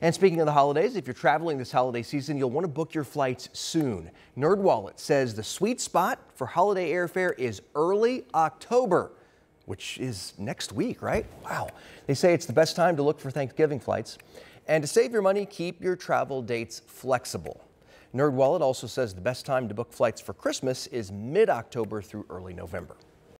And speaking of the holidays, if you're traveling this holiday season, you'll want to book your flights soon. NerdWallet says the sweet spot for holiday airfare is early October, which is next week, right? Wow. They say it's the best time to look for Thanksgiving flights. And to save your money, keep your travel dates flexible. NerdWallet also says the best time to book flights for Christmas is mid-October through early November.